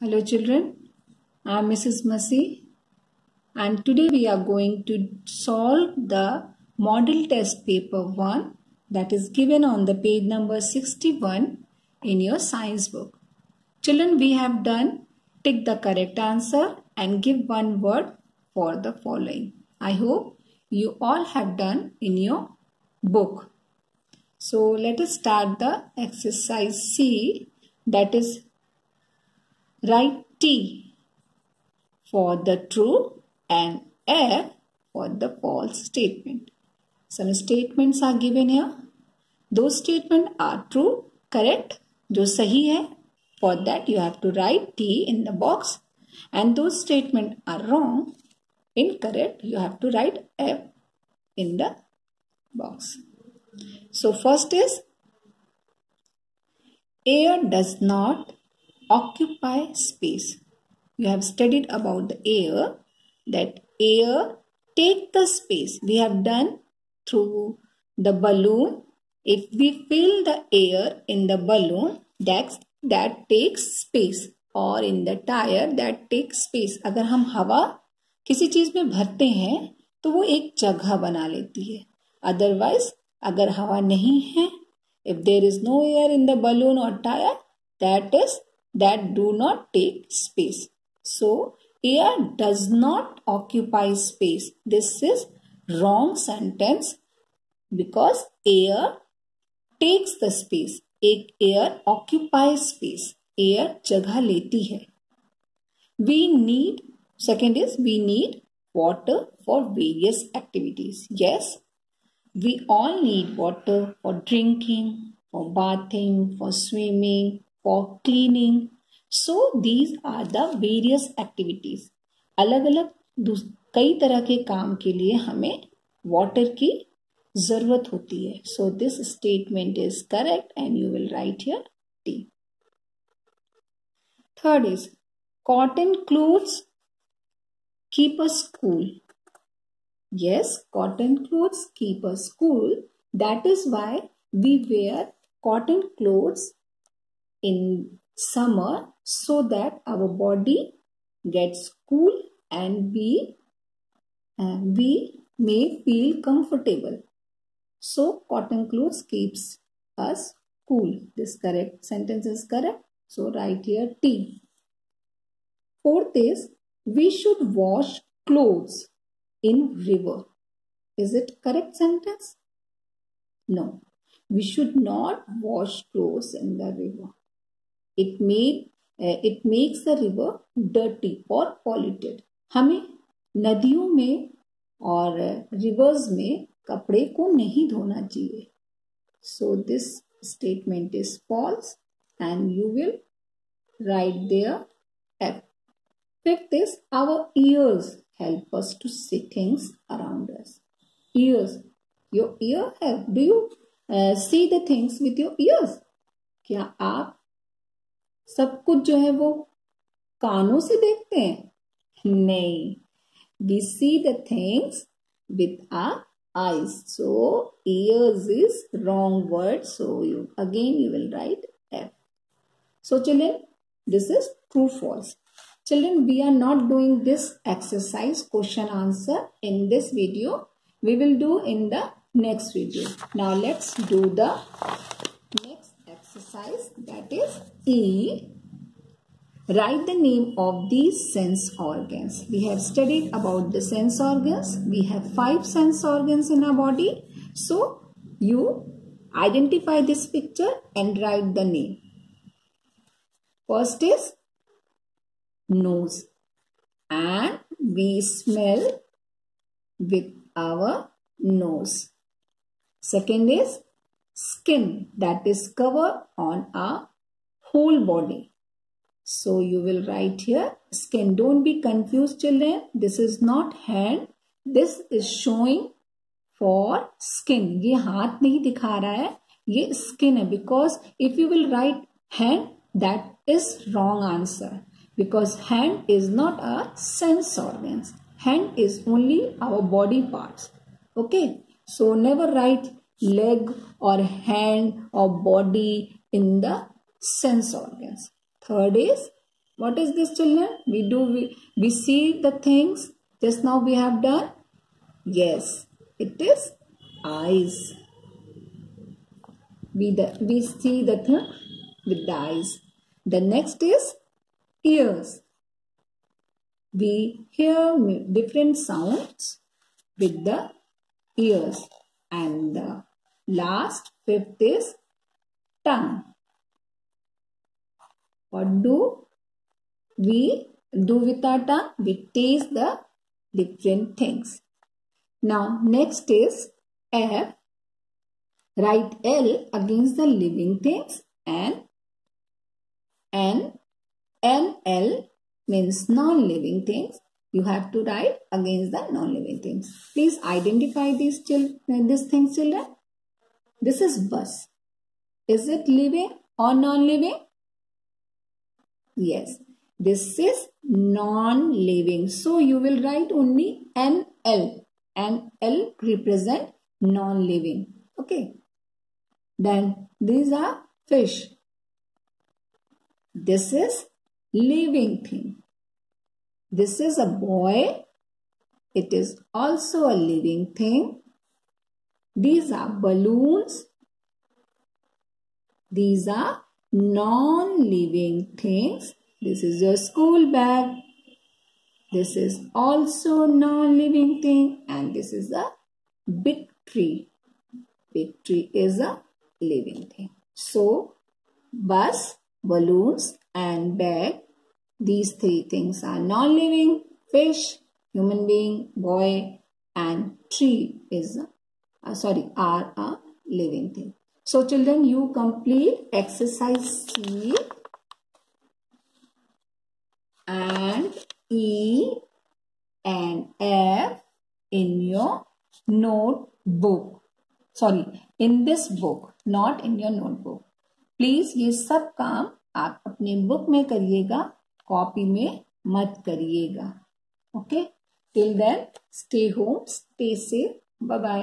Hello children, I am Mrs. Masih and today we are going to solve the model test paper 1 that is given on the page number 61 in your science book. Children we have done tick the correct answer and give one word for the following. I hope you all have done in your book. So let us start the exercise C that is Write T for the true and F for the false statement. Some statements are given here. Those statements are true, correct, जो सही है. For that you have to write T in the box. And those statements are wrong, incorrect, you have to write F in the box. So first is air does not occupy space. You have studied about the air, that air take the space. We have done through the balloon. If we fill the air in the balloon, that, that takes space. और in the tyre that take space अगर हम हवा किसी चीज़ में भरते हैं तो वो एक जगह बना लेती है अदरवाइज़ अगर हवा नहीं है if there is no air in the balloon और tyre that is that do not take space. So, air does not occupy space. This is wrong sentence because air takes the space. एक air occupies space. Air जगह लेती है. We need, second is we need water for various activities. Yes, we all need water for drinking, for bathing, for swimming, for cleaning. So these are the various activities. अलग अलग कई तरह के काम के लिए हमें वाटर की ज़रूरत होती है so this statement is correct and you will write here T third is cotton clothes keep us cool yes cotton clothes keep us cool that is why we wear cotton clothes in summer so that our body gets cool and we uh, we may feel comfortable. So cotton clothes keeps us cool. This correct sentence is correct. So write here t. Fourth is we should wash clothes in river. Is it correct sentence? No. We should not wash clothes in the river it make it makes a river dirty और polluted हमें नदियों में और reverse में कपड़े को नहीं धोना चाहिए। So this statement is false and you will write there F fifth is our ears help us to see things around us ears your ear help do you see the things with your ears क्या आप सब कुछ जो है वो कानों से देखते हैं। नहीं। We see the things with uh eyes so is wrong word so you again you will write F so children this is true false children we are not doing this exercise question answer in this video we will do in the next video now let's do the exercise that is E. Write the name of these sense organs. We have studied about the sense organs. We have five sense organs in our body. So, you identify this picture and write the name. First is nose and we smell with our nose. Second is skin that is covered on our whole body. So you will write here skin. Don't be confused children. This is not hand. This is showing for skin. ये हाथ नहीं दिखा रहा है ये skin है because if you will write hand that is wrong answer because hand is not a sense organs. Hand is only our body parts. Okay. So never write leg or hand or body in the sense organs. Third is What is this children? We do, we, we see the things just now we have done. Yes, it is eyes. We, the, we see the thing with the eyes. The next is ears. We hear different sounds with the ears. And the last fifth is tongue. What do we do with our tongue? We taste the different things. Now next is F. Write L against the living things and N. N L means non-living things. You have to write against the non-living things. Please identify these, uh, these things children. This is bus. Is it living or non-living? Yes. This is non-living. So you will write only NL. And L represent non-living. Okay. Then these are fish. This is living thing. This is a boy. It is also a living thing. These are balloons. These are non-living things. This is your school bag. This is also non-living thing and this is a big tree. Big tree is a living thing. So, bus, balloons and bag, these three things are non-living. Fish, human being, boy and tree is a, uh, sorry, are a living thing. So children, you complete exercise C and E and F in your notebook. Sorry, in this book, not in your notebook. Please ये सब काम आप अपने book में करिएगा copy में मत करिएगा okay till then stay home stay safe bye bye